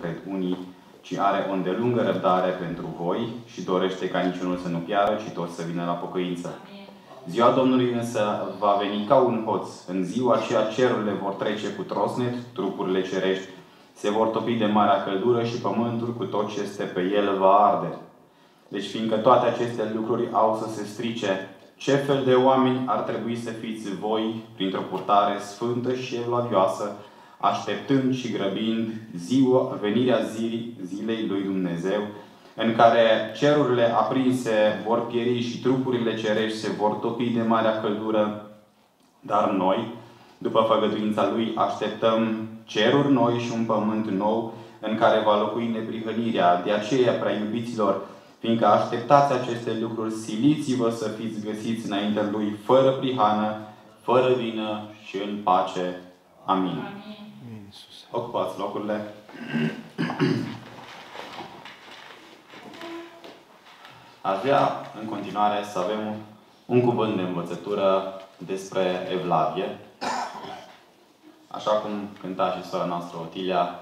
cred unii, ci are o îndelungă răbdare pentru voi și dorește ca niciunul să nu piară, ci toți să vină la pocăință. Ziua Domnului însă va veni ca un hoț. În ziua aceea cerurile vor trece cu trosnet, trupurile cerești se vor topi de marea căldură și pământul cu tot ce este pe el va arde. Deci fiindcă toate aceste lucruri au să se strice, ce fel de oameni ar trebui să fiți voi printr-o purtare sfântă și evlavioasă, așteptând și grăbind ziua, venirea zilei, zilei lui Dumnezeu, în care cerurile aprinse vor pieri și trupurile cerești se vor topi de marea căldură, dar noi, după făgăduința Lui, așteptăm ceruri noi și un pământ nou în care va locui neprihănirea. De aceea, prea iubiților, fiindcă așteptați aceste lucruri, siliți-vă să fiți găsiți înaintea Lui fără prihană, fără vină și în pace. Amin. Amin. Ocupați locurile. Aș vrea în continuare să avem un cuvânt de învățătură despre Evlavie. Așa cum cânta și sora noastră Otilia,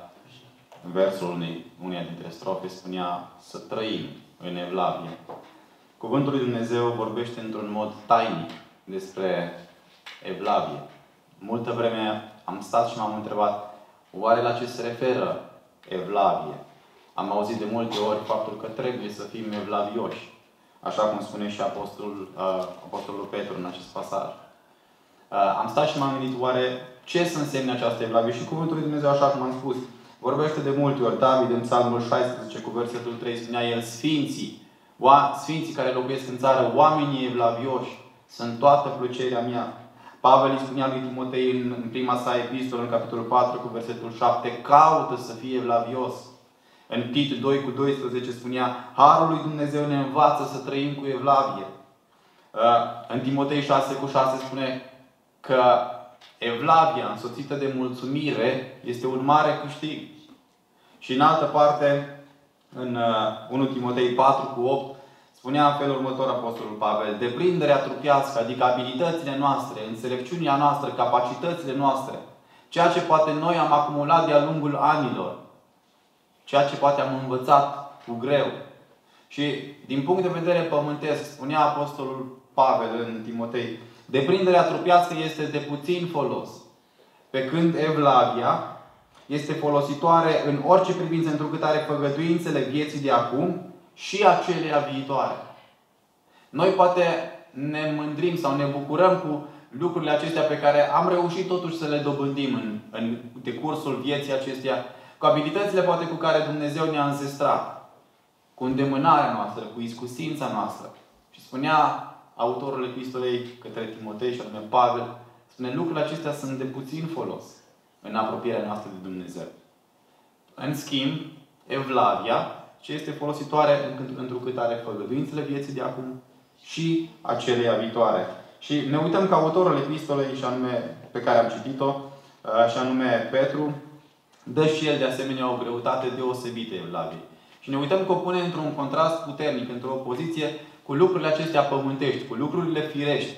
versul unei, uneia dintre strofe spunea să trăim în Evlavie. Cuvântul lui Dumnezeu vorbește într-un mod tainic despre Evlavie. Multă vreme am stat și m-am întrebat oare la ce se referă Evlavie? Am auzit de multe ori faptul că trebuie să fim evlavioși. Așa cum spune și Apostolul, uh, Apostolul Petru în acest pasaj. Uh, am stat și m-am gândit oare ce să însemne această evlavie. Și Cuvântul lui Dumnezeu, așa cum am spus, vorbește de multe ori. David în Psalmul 16 cu versetul 3 spunea el, Sfinții, Sfinții care locuiesc în țară, oamenii evlavioși, sunt toată plăcerea mea. Pavel îi spunea lui Timotei în, în prima sa epistolă, în capitolul 4 cu versetul 7, caută să fie evlavios. În Tit 2 cu 12 spunea, Harul lui Dumnezeu ne învață să trăim cu evlavie. Uh, în Timotei 6 cu 6 spune că evlavia însoțită de mulțumire este un mare câștig. Și în altă parte, în 1 uh, Timotei 4 cu 8, spunea în felul următor Apostolul Pavel, deprinderea trupească, adică abilitățile noastre, înțelepciunea noastră, capacitățile noastre, ceea ce poate noi am acumulat de-a lungul anilor, ceea ce poate am învățat cu greu. Și din punct de vedere pământesc, spunea Apostolul Pavel în Timotei, deprinderea trupească este de puțin folos. Pe când Evlavia este folositoare în orice privință, întrucât are făgăduințele vieții de acum și acelea viitoare. Noi poate ne mândrim sau ne bucurăm cu lucrurile acestea pe care am reușit totuși să le dobândim în, în decursul vieții acesteia, cu abilitățile poate cu care Dumnezeu ne-a înzestrat, cu îndemânarea noastră, cu iscusința noastră. Și spunea autorul epistolei către Timotei și anume Pavel, spune lucrurile acestea sunt de puțin folos în apropierea noastră de Dumnezeu. În schimb, Evlavia, ce este folositoare întrucât are făgăduințele vieții de acum și aceleia viitoare. Și ne uităm că autorul epistolei, și anume, pe care am citit-o, uh, și anume Petru, dă și el de asemenea o greutate deosebită Evlaviei. Și ne uităm că o pune într-un contrast puternic, într-o opoziție cu lucrurile acestea pământești, cu lucrurile firești,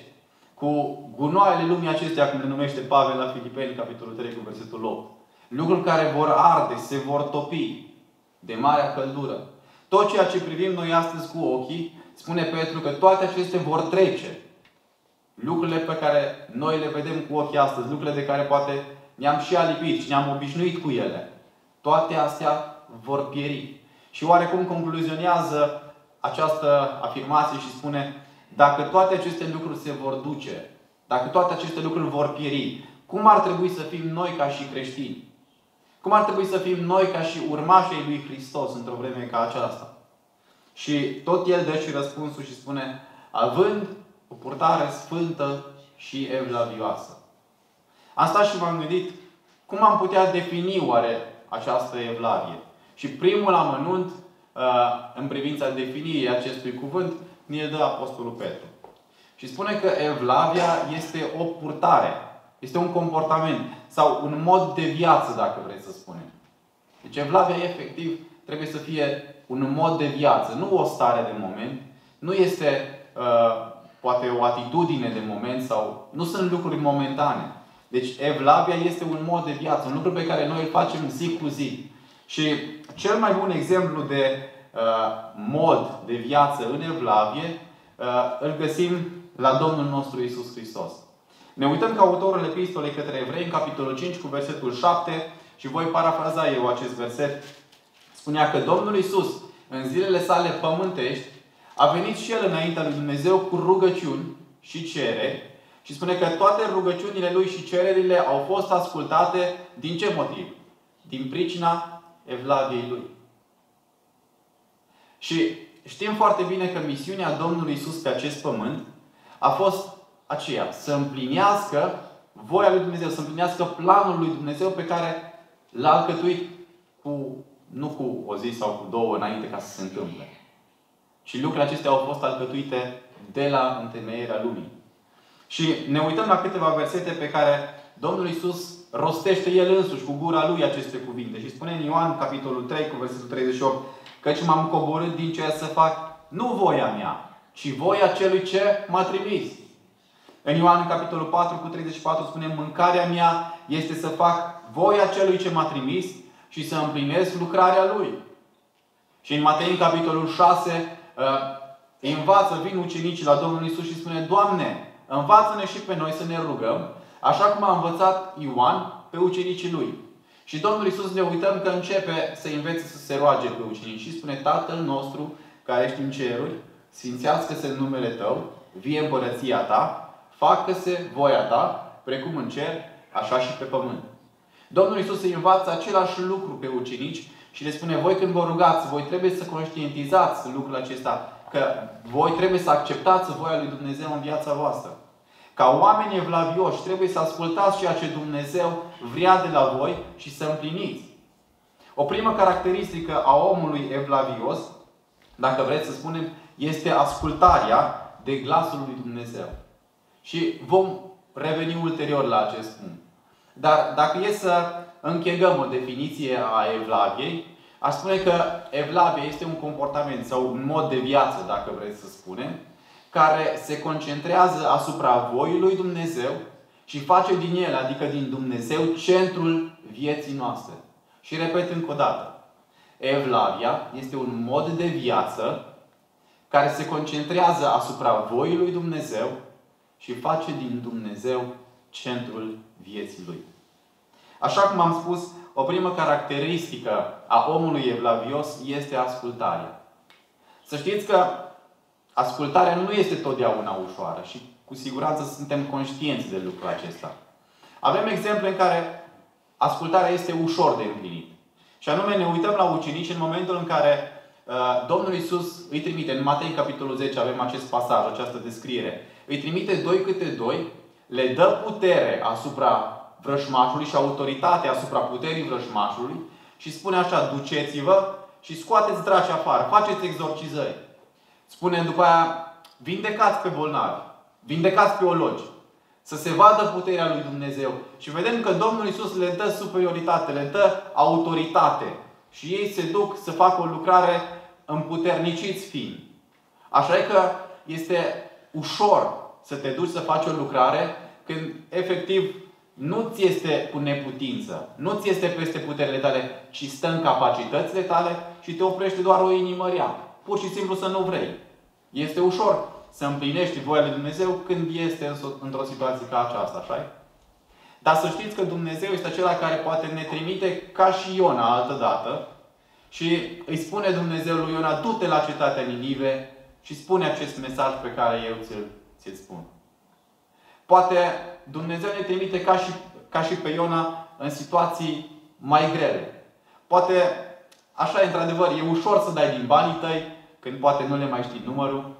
cu gunoaiele lumii acestea, cum le numește Pavel la Filipeni, capitolul 3, cu versetul 8. Lucruri care vor arde, se vor topi de marea căldură. Tot ceea ce privim noi astăzi cu ochii, spune Petru că toate acestea vor trece. Lucrurile pe care noi le vedem cu ochii astăzi, lucrurile de care poate ne-am și alipit și ne-am obișnuit cu ele, toate astea vor pieri. Și oarecum concluzionează această afirmație și spune dacă toate aceste lucruri se vor duce, dacă toate aceste lucruri vor pieri, cum ar trebui să fim noi ca și creștini? Cum ar trebui să fim noi ca și urmașii lui Hristos într-o vreme ca aceasta? Și tot el dă și răspunsul și spune, având o purtare sfântă și evlavioasă. Am stat și m-am gândit, cum am putea defini oare această evlavie? Și primul amănunt uh, în privința definirii acestui cuvânt ne dă Apostolul Petru. Și spune că evlavia este o purtare, este un comportament sau un mod de viață, dacă vreți să spunem. Deci evlavia efectiv trebuie să fie un mod de viață, nu o stare de moment, nu este uh, poate o atitudine de moment sau nu sunt lucruri momentane. Deci evlavia este un mod de viață, un lucru pe care noi îl facem zi cu zi. Și cel mai bun exemplu de uh, mod de viață în Evlavie uh, îl găsim la Domnul nostru Isus Hristos. Ne uităm ca autorul epistolei către evrei în capitolul 5 cu versetul 7 și voi parafraza eu acest verset. Spunea că Domnul Isus în zilele sale pământești a venit și El înaintea lui Dumnezeu cu rugăciuni și cere și spune că toate rugăciunile Lui și cererile au fost ascultate din ce motiv? Din pricina Evlaviei Lui. Și știm foarte bine că misiunea Domnului Isus pe acest pământ a fost aceea, să împlinească voia lui Dumnezeu, să împlinească planul lui Dumnezeu pe care l-a alcătuit cu, nu cu o zi sau cu două înainte ca să se întâmple. Și lucrurile acestea au fost alcătuite de la întemeierea lumii. Și ne uităm la câteva versete pe care Domnul Isus rostește El însuși cu gura Lui aceste cuvinte. Și spune în Ioan, capitolul 3, cu versetul 38, Căci m-am coborât din ceea să fac nu voia mea, ci voia celui ce m-a trimis. În Ioan, capitolul 4, cu 34, spune, Mâncarea mea este să fac voia celui ce m-a trimis și să împlinesc lucrarea Lui. Și în Matei, în capitolul 6, uh, învață, vin ucenicii la Domnul Isus și spune, Doamne, învață-ne și pe noi să ne rugăm, așa cum a învățat Ioan pe ucenicii lui. Și Domnul Isus ne uităm că începe să învețe să se roage pe ucenici și spune Tatăl nostru care ești în ceruri, sfințească-se numele Tău, vie împărăția Ta, facă-se voia Ta, precum în cer, așa și pe pământ. Domnul Isus îi învață același lucru pe ucenici și le spune, voi când vă rugați, voi trebuie să conștientizați lucrul acesta, că voi trebuie să acceptați voia lui Dumnezeu în viața voastră. Ca oameni evlavioși, trebuie să ascultați ceea ce Dumnezeu vrea de la voi și să împliniți. O primă caracteristică a omului evlavios, dacă vreți să spunem, este ascultarea de glasul lui Dumnezeu. Și vom reveni ulterior la acest punct. Dar dacă e să închegăm o definiție a evlaviei, aș spune că evlavia este un comportament sau un mod de viață, dacă vreți să spunem, care se concentrează asupra voii lui Dumnezeu și face din el, adică din Dumnezeu, centrul vieții noastre. Și repet încă o dată. Evlavia este un mod de viață care se concentrează asupra voii lui Dumnezeu și face din Dumnezeu centrul vieții lui. Așa cum am spus, o primă caracteristică a omului evlavios este ascultarea. Să știți că ascultarea nu este totdeauna ușoară și cu siguranță suntem conștienți de lucrul acesta. Avem exemple în care ascultarea este ușor de împlinit. Și anume ne uităm la ucenici în momentul în care uh, Domnul Isus îi trimite, în Matei capitolul 10 avem acest pasaj, această descriere. Îi trimite doi câte doi, le dă putere asupra vrășmașului și autoritate asupra puterii vrășmașului și spune așa, duceți-vă și scoateți draci afară, faceți exorcizări. Spune după aia, vindecați pe bolnavi, vindecați pe ologi. Să se vadă puterea lui Dumnezeu. Și vedem că Domnul Isus le dă superioritate, le dă autoritate. Și ei se duc să facă o lucrare împuterniciți fiind. Așa e că este ușor să te duci să faci o lucrare când efectiv nu ți este cu neputință, nu ți este peste puterile tale, ci stă în capacitățile tale și te oprește doar o inimă rea pur și simplu să nu vrei. Este ușor să împlinești voia lui Dumnezeu când este într-o situație ca aceasta, așa Dar să știți că Dumnezeu este acela care poate ne trimite ca și Iona altă dată și îi spune Dumnezeu lui Iona, du-te la cetatea Ninive și spune acest mesaj pe care eu ți-l, ți spun. Poate Dumnezeu ne trimite ca și, ca și pe Iona în situații mai grele. Poate, așa e într-adevăr, e ușor să dai din banii tăi, când poate nu le mai știi numărul.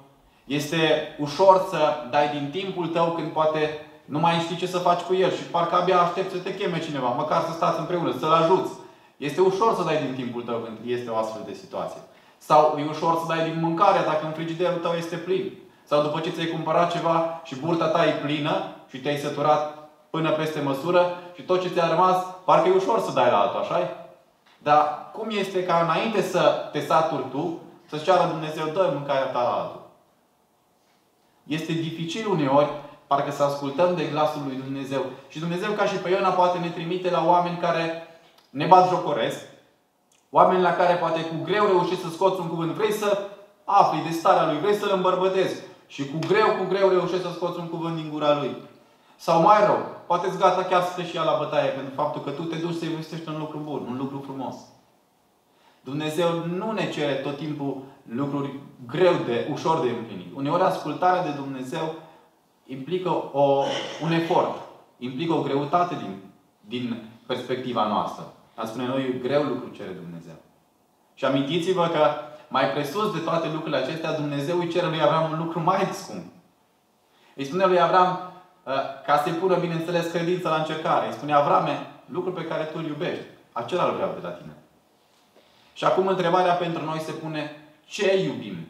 Este ușor să dai din timpul tău când poate nu mai știi ce să faci cu el și parcă abia aștepți să te cheme cineva, măcar să stați împreună, să-l ajuți. Este ușor să dai din timpul tău când este o astfel de situație. Sau e ușor să dai din mâncare dacă în frigiderul tău este plin. Sau după ce ți-ai cumpărat ceva și burta ta e plină și te-ai săturat până peste măsură și tot ce ți-a rămas, parcă e ușor să dai la altul, așa -i? Dar cum este ca înainte să te saturi tu, să-ți ceară Dumnezeu, dă mâncarea ta la altul. Este dificil uneori, parcă să ascultăm de glasul lui Dumnezeu. Și Dumnezeu, ca și pe Iona, poate ne trimite la oameni care ne bat jocoresc, Oameni la care poate cu greu reușești să scoți un cuvânt. Vrei să afli de starea lui, vrei să-l îmbărbătezi. Și cu greu, cu greu reușești să scoți un cuvânt din gura lui. Sau mai rău, poate îți gata chiar să te și ia la bătaie pentru faptul că tu te duci să investești în lucru bun, un lucru frumos. Dumnezeu nu ne cere tot timpul lucruri greu de, ușor de împlinit. Uneori ascultarea de Dumnezeu implică o, un efort, implică o greutate din, din perspectiva noastră. Dar spune noi, greu lucru cere Dumnezeu. Și amintiți-vă că mai presus de toate lucrurile acestea, Dumnezeu îi cere lui Avram un lucru mai scump. Îi spune lui Avram, ă, ca să-i pună, bineînțeles, credința la încercare. Îi spune, Avrame, lucru pe care tu îl iubești, acela îl vreau de la tine. Și acum întrebarea pentru noi se pune, ce iubim?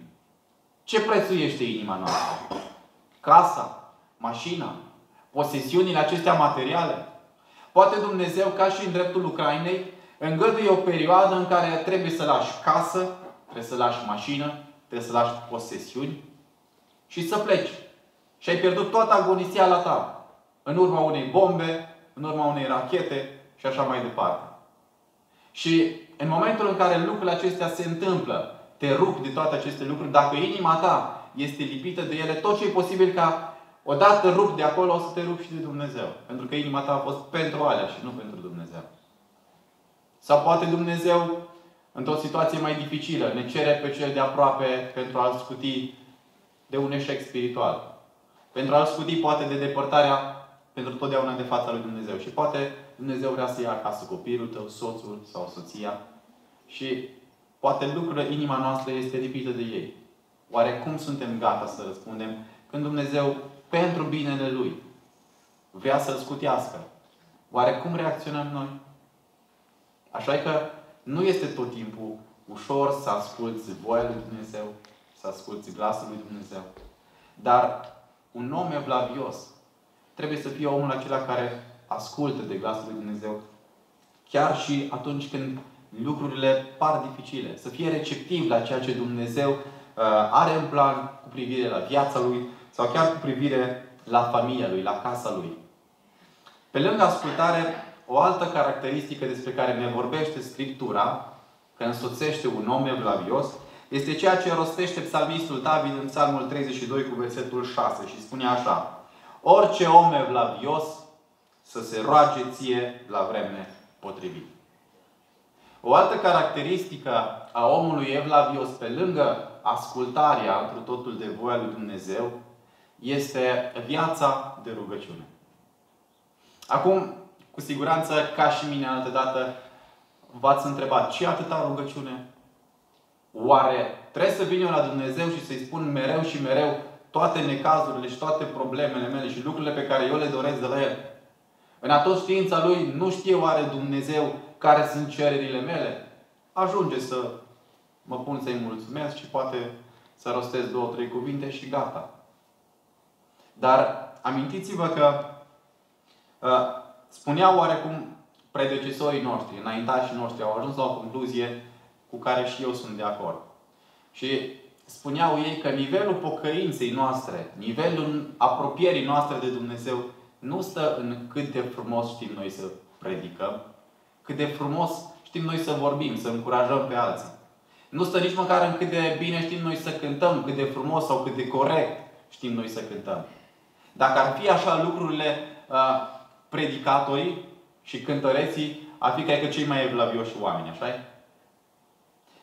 Ce prețuiește inima noastră? Casa? Mașina? Posesiunile acestea materiale? Poate Dumnezeu, ca și în dreptul Ucrainei, îngăduie o perioadă în care trebuie să lași casă, trebuie să lași mașină, trebuie să lași posesiuni și să pleci. Și ai pierdut toată agonisia la ta. În urma unei bombe, în urma unei rachete și așa mai departe. Și în momentul în care lucrurile acestea se întâmplă, te rup de toate aceste lucruri, dacă inima ta este lipită de ele, tot ce e posibil ca odată rup de acolo, o să te rup și de Dumnezeu. Pentru că inima ta a fost pentru alea și nu pentru Dumnezeu. Sau poate Dumnezeu, într-o situație mai dificilă, ne cere pe cel de aproape pentru a-l scuti de un eșec spiritual. Pentru a-l scuti poate de depărtarea pentru totdeauna de fața lui Dumnezeu. Și poate Dumnezeu vrea să ia acasă copilul tău, soțul sau soția. Și poate lucrurile, inima noastră este lipită de ei. Oare cum suntem gata să răspundem când Dumnezeu, pentru binele Lui, vrea să-L scutească? Oare cum reacționăm noi? Așa că nu este tot timpul ușor să asculți voia lui Dumnezeu, să asculți glasul lui Dumnezeu. Dar un om evlavios trebuie să fie omul acela care ascultă de glasul lui Dumnezeu. Chiar și atunci când lucrurile par dificile. Să fie receptiv la ceea ce Dumnezeu uh, are în plan cu privire la viața lui sau chiar cu privire la familia lui, la casa lui. Pe lângă ascultare, o altă caracteristică despre care ne vorbește Scriptura, că însoțește un om evlavios, este ceea ce rostește psalmistul David în psalmul 32 cu versetul 6 și spune așa Orice om evlavios să se roage ție la vreme potrivită. O altă caracteristică a omului evlavios, pe lângă ascultarea într totul de voia lui Dumnezeu, este viața de rugăciune. Acum, cu siguranță, ca și mine altă dată, v-ați întrebat, ce atâta rugăciune? Oare trebuie să vin eu la Dumnezeu și să-i spun mereu și mereu toate necazurile și toate problemele mele și lucrurile pe care eu le doresc de la El? În atot știința Lui nu știe oare Dumnezeu care sunt cererile mele? Ajunge să mă pun să-i mulțumesc și poate să rostez două, trei cuvinte și gata. Dar amintiți-vă că uh, spuneau oarecum predecesorii noștri, înaintașii noștri, au ajuns la o concluzie cu care și eu sunt de acord. Și spuneau ei că nivelul pocăinței noastre, nivelul apropierii noastre de Dumnezeu, nu stă în cât de frumos știm noi să predicăm, cât de frumos știm noi să vorbim, să încurajăm pe alții. Nu stă nici măcar în cât de bine știm noi să cântăm, cât de frumos sau cât de corect știm noi să cântăm. Dacă ar fi așa lucrurile, uh, predicatorii și cântăreții ar fi cred că cei mai evlavioși oameni, așa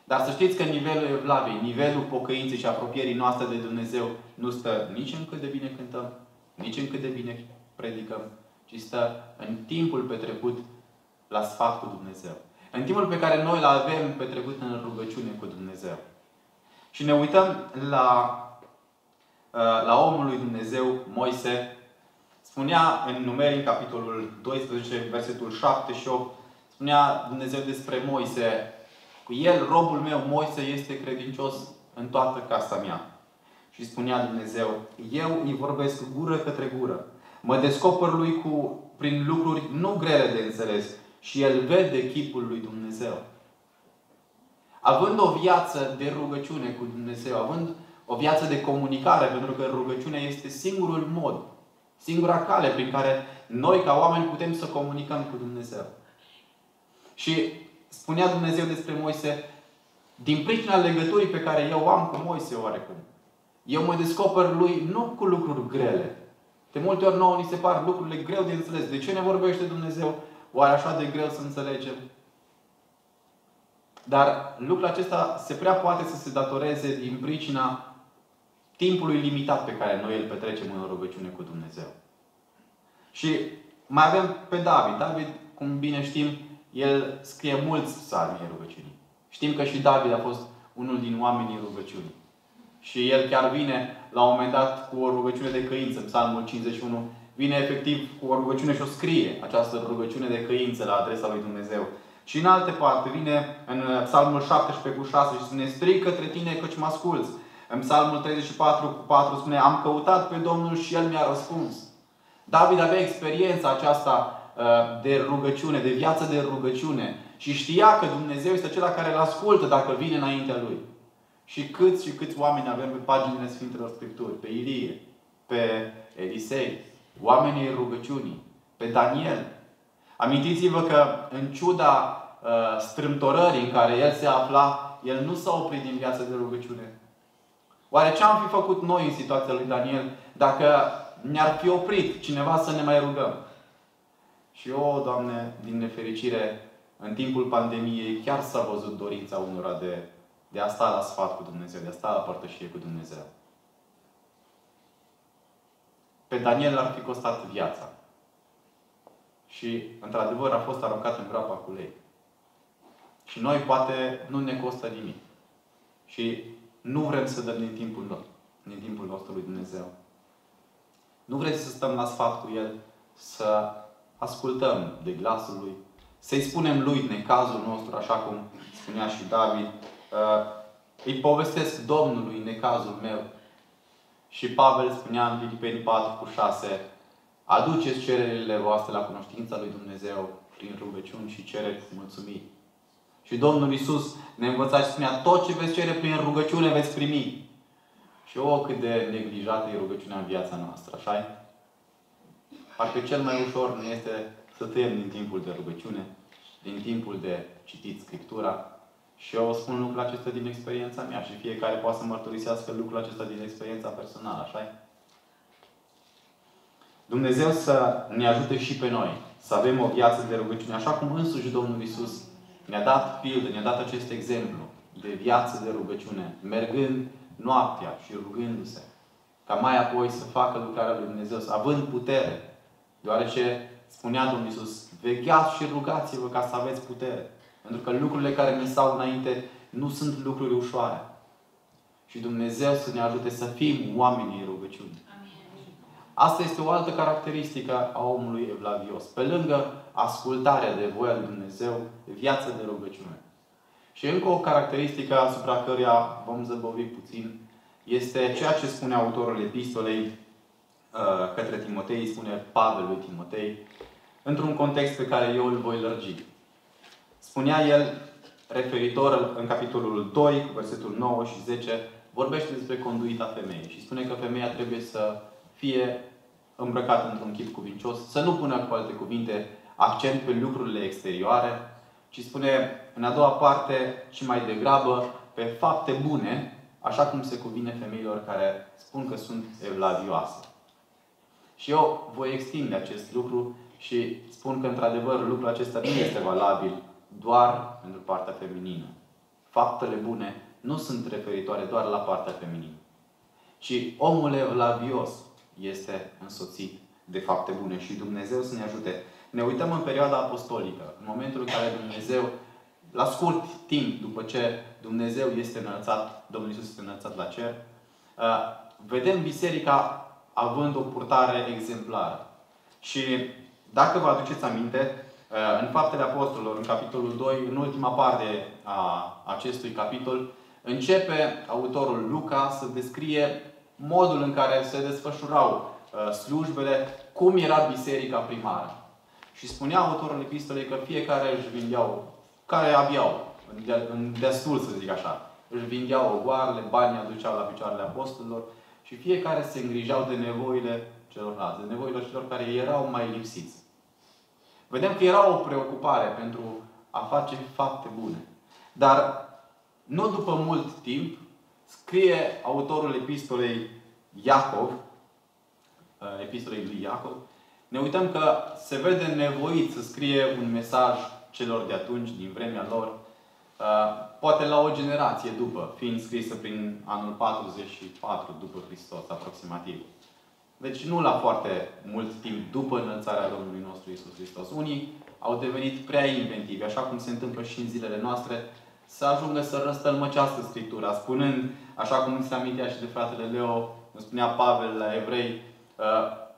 Dar să știți că nivelul evlaviei, nivelul pocăinței și apropierii noastre de Dumnezeu nu stă nici în cât de bine cântăm, nici în cât de bine predicăm, ci stă în timpul petrecut la sfat cu Dumnezeu. În timpul pe care noi îl avem petrecut în rugăciune cu Dumnezeu. Și ne uităm la, uh, la omul lui Dumnezeu, Moise. Spunea în numeri, în capitolul 12, versetul 7 și 8, spunea Dumnezeu despre Moise, cu el, robul meu, Moise, este credincios în toată casa mea. Și spunea Dumnezeu, eu îi vorbesc gură către gură. Mă descoper lui cu, prin lucruri nu grele de înțeles și el vede chipul lui Dumnezeu. Având o viață de rugăciune cu Dumnezeu, având o viață de comunicare, pentru că rugăciunea este singurul mod, singura cale prin care noi ca oameni putem să comunicăm cu Dumnezeu. Și spunea Dumnezeu despre Moise, din pricina legăturii pe care eu am cu Moise oarecum, eu mă descoper lui nu cu lucruri grele. De multe ori nouă ni se par lucrurile greu de înțeles. De ce ne vorbește Dumnezeu oare așa de greu să înțelegem? Dar lucrul acesta se prea poate să se datoreze din pricina timpului limitat pe care noi îl petrecem în rugăciune cu Dumnezeu. Și mai avem pe David. David, cum bine știm, el scrie mulți psalmi în rugăciune. Știm că și David a fost unul din oamenii rugăciunii. Și el chiar vine la un moment dat cu o rugăciune de căință, Psalmul 51, vine efectiv cu o rugăciune și o scrie această rugăciune de căință la adresa lui Dumnezeu. Și în alte parte vine în Psalmul 17 cu 6 și spune Strig către tine căci mă asculți. În Psalmul 34 cu 4 spune Am căutat pe Domnul și El mi-a răspuns. David avea experiența aceasta uh, de rugăciune, de viață de rugăciune. Și știa că Dumnezeu este acela care îl ascultă dacă vine înaintea Lui. Și câți și câți oameni avem pe paginile Sfintelor Scripturi. Pe Ilie, pe Elisei, oamenii rugăciunii, pe Daniel. Amintiți-vă că în ciuda uh, strâmtorării în care el se afla, el nu s-a oprit din viața de rugăciune. Oare ce am fi făcut noi în situația lui Daniel dacă ne-ar fi oprit cineva să ne mai rugăm? Și o, Doamne, din nefericire, în timpul pandemiei chiar s-a văzut dorința unora de, de a sta la sfat cu Dumnezeu, de a sta la părtășie cu Dumnezeu. Pe Daniel l-ar fi costat viața. Și, într-adevăr, a fost aruncat în groapa cu lei. Și noi, poate, nu ne costă nimic. Și nu vrem să dăm din timpul nostru, din timpul nostru lui Dumnezeu. Nu vrem să stăm la sfat cu El, să ascultăm de glasul Lui, să-i spunem Lui necazul nostru, așa cum spunea și David. Uh, îi povestesc Domnului necazul meu. Și Pavel spunea în Filipeni 4 cu 6, aduceți cererile voastre la cunoștința lui Dumnezeu prin rugăciuni și cereri cu mulțumiri. Și Domnul Isus ne învăța și spunea, tot ce veți cere prin rugăciune veți primi. Și o, cât de neglijată e rugăciunea în viața noastră, așa -i? Parcă cel mai ușor ne este să tăiem din timpul de rugăciune, din timpul de citit Scriptura. Și eu spun lucrul acesta din experiența mea și fiecare poate să mărturisească lucrul acesta din experiența personală, așa -i? Dumnezeu să ne ajute și pe noi să avem o viață de rugăciune, așa cum însuși Domnul Isus ne-a dat pildă, ne-a dat acest exemplu de viață de rugăciune, mergând noaptea și rugându-se, ca mai apoi să facă lucrarea lui Dumnezeu, având putere, deoarece spunea Domnul Iisus, vegheați și rugați-vă ca să aveți putere. Pentru că lucrurile care ne stau înainte nu sunt lucruri ușoare. Și Dumnezeu să ne ajute să fim oamenii rugăciuni. Asta este o altă caracteristică a omului evlavios. Pe lângă ascultarea de voia lui Dumnezeu, viața de rugăciune. Și încă o caracteristică asupra căreia vom zăbovi puțin este ceea ce spune autorul epistolei uh, către Timotei, spune Pavel lui Timotei, într-un context pe care eu îl voi lărgi. Spunea el, referitor în capitolul 2, cu versetul 9 și 10, vorbește despre conduita femeii și spune că femeia trebuie să fie îmbrăcată într-un chip cuvincios, să nu pună cu alte cuvinte accent pe lucrurile exterioare, ci spune în a doua parte și mai degrabă pe fapte bune, așa cum se cuvine femeilor care spun că sunt evlavioase. Și eu voi extinde acest lucru și spun că, într-adevăr, lucrul acesta nu este valabil doar pentru partea feminină. Faptele bune nu sunt referitoare doar la partea feminină. Ci omul evlavios este însoțit de fapte bune și Dumnezeu să ne ajute. Ne uităm în perioada apostolică, în momentul în care Dumnezeu, la scurt timp după ce Dumnezeu este înălțat, Domnul Iisus este înălțat la cer, uh, vedem biserica având o purtare exemplară. Și dacă vă aduceți aminte, uh, în Faptele Apostolilor, în capitolul 2, în ultima parte a acestui capitol, începe autorul Luca să descrie modul în care se desfășurau uh, slujbele, cum era biserica primară. Și spunea autorul epistolei că fiecare își vindeau, care aveau, în destul să zic așa, își vindeau ogoarele, banii aduceau la picioarele apostolilor și fiecare se îngrijeau de nevoile celorlalți, de nevoile celor care erau mai lipsiți. Vedem că era o preocupare pentru a face fapte bune. Dar nu după mult timp, scrie autorul epistolei Iacov, uh, epistolei lui Iacov, ne uităm că se vede nevoit să scrie un mesaj celor de atunci, din vremea lor, uh, poate la o generație după, fiind scrisă prin anul 44 după Hristos, aproximativ. Deci nu la foarte mult timp după înălțarea Domnului nostru Isus Hristos. Unii au devenit prea inventivi, așa cum se întâmplă și în zilele noastre, să ajungă să răstălmăcească Scriptura, spunând, așa cum se amintea și de fratele Leo, îmi spunea Pavel la evrei, uh,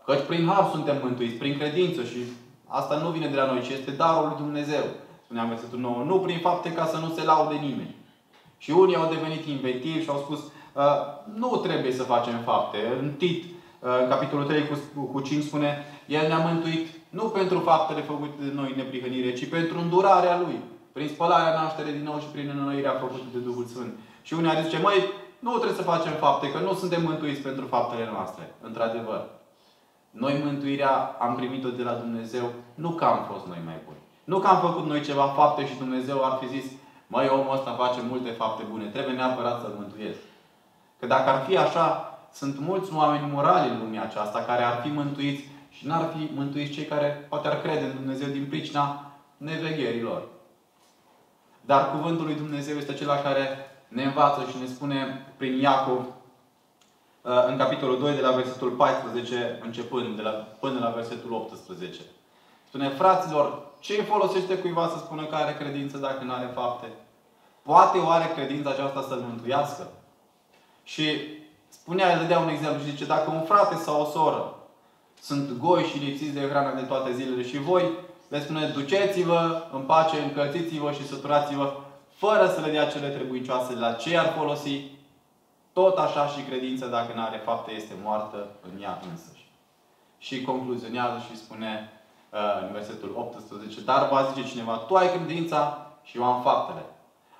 căci prin har suntem mântuiți, prin credință și asta nu vine de la noi, ci este darul lui Dumnezeu. Spuneam versetul 9, nu prin fapte ca să nu se laude nimeni. Și unii au devenit inventivi și au spus, uh, nu trebuie să facem fapte. În Tit, uh, în capitolul 3 cu 5 spune, El ne-a mântuit nu pentru faptele făcute de noi neprihănire, ci pentru îndurarea Lui. Prin spălarea naștere din nou și prin înnoirea făcută de Duhul Sfânt. Și unii ar zice, măi, nu trebuie să facem fapte, că nu suntem mântuiți pentru faptele noastre. Într-adevăr. Noi mântuirea am primit-o de la Dumnezeu, nu că am fost noi mai buni. Nu că am făcut noi ceva fapte și Dumnezeu ar fi zis, măi, omul ăsta face multe fapte bune, trebuie neapărat să-l mântuiesc. Că dacă ar fi așa, sunt mulți oameni morali în lumea aceasta care ar fi mântuiți și n-ar fi mântuiți cei care poate ar crede în Dumnezeu din pricina nevegherilor. Dar Cuvântul lui Dumnezeu este acela care ne învață și ne spune prin Iacov uh, în capitolul 2 de la versetul 14 începând de la, până la versetul 18. Spune, fraților, ce îi folosește cuiva să spună că are credință dacă nu are fapte? Poate oare credința aceasta să-l mântuiască? Și spunea, el dădea un exemplu și zice, dacă un frate sau o soră sunt goi și lipsiți de hrană de toate zilele și voi le spune, duceți-vă în pace, încălțiți-vă și săturați-vă, fără să le dea cele trebuicioase la ce ar folosi, tot așa și credința, dacă nu are fapte, este moartă în ea însăși. Și concluzionează și spune uh, în versetul 18, dar va zice cineva, tu ai credința și eu am faptele.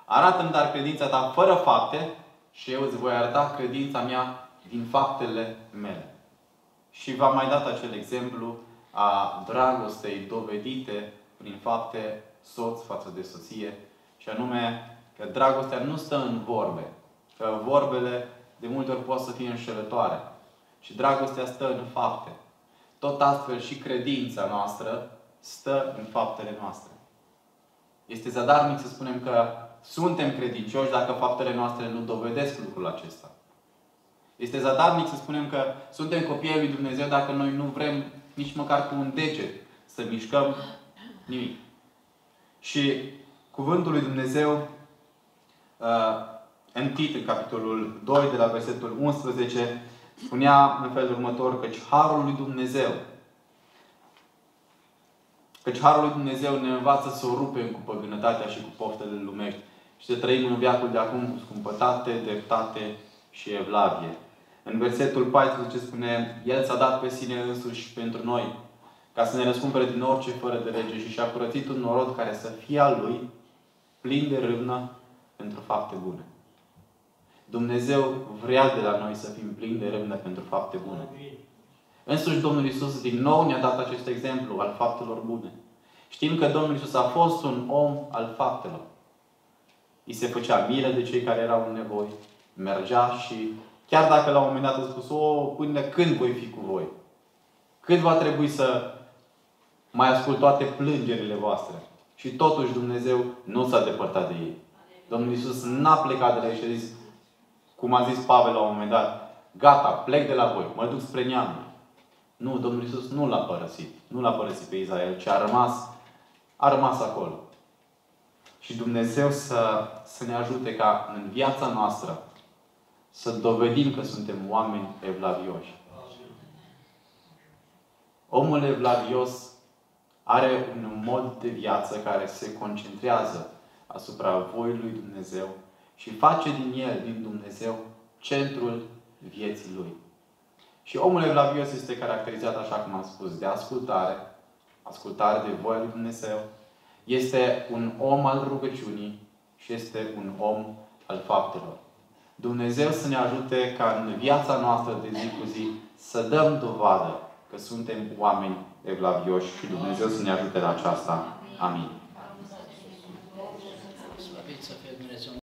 Arată-mi dar credința ta fără fapte și eu îți voi arăta credința mea din faptele mele. Și v-am mai dat acel exemplu a dragostei dovedite prin fapte soț față de soție. Și anume că dragostea nu stă în vorbe. Că vorbele de multe ori pot să fie înșelătoare. Și dragostea stă în fapte. Tot astfel și credința noastră stă în faptele noastre. Este zadarnic să spunem că suntem credincioși dacă faptele noastre nu dovedesc lucrul acesta. Este zadarnic să spunem că suntem copii ai lui Dumnezeu dacă noi nu vrem nici măcar cu un deget să mișcăm nimic. Și cuvântul lui Dumnezeu uh, în Tit, în capitolul 2, de la versetul 11, spunea în felul următor, căci Harul lui Dumnezeu Căci Harul lui Dumnezeu ne învață să o rupem cu păgânătatea și cu poftele lumești și să trăim în viacul de acum cu scumpătate, dreptate și evlavie. În versetul 14 spune, El s-a dat pe sine însuși pentru noi, ca să ne răscumpere din orice fără de lege și și-a curățit un norod care să fie al Lui, plin de râvnă pentru fapte bune. Dumnezeu vrea de la noi să fim plini de râvnă pentru fapte bune. Însuși Domnul Isus din nou ne-a dat acest exemplu al faptelor bune. Știm că Domnul Isus a fost un om al faptelor. I se făcea milă de cei care erau în nevoi. Mergea și Chiar dacă la un moment dat a spus, o, până când voi fi cu voi? Cât va trebui să mai ascult toate plângerile voastre? Și totuși Dumnezeu nu s-a depărtat de ei. Domnul Iisus n-a plecat de la ei și a zis, cum a zis Pavel la un moment dat, gata, plec de la voi, mă duc spre neamul. Nu, Domnul Iisus nu l-a părăsit. Nu l-a părăsit pe Israel, ci a rămas, a rămas acolo. Și Dumnezeu să, să ne ajute ca în viața noastră să dovedim că suntem oameni evlavioși. Omul evlavios are un mod de viață care se concentrează asupra voii lui Dumnezeu și face din el, din Dumnezeu, centrul vieții lui. Și omul evlavios este caracterizat, așa cum am spus, de ascultare, ascultare de voia lui Dumnezeu. Este un om al rugăciunii și este un om al faptelor. Dumnezeu să ne ajute ca în viața noastră de zi cu zi să dăm dovadă că suntem oameni evlavioși și Dumnezeu să ne ajute la aceasta. Amin.